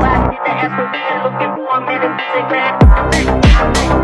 Why did the aspirin look want me to take back.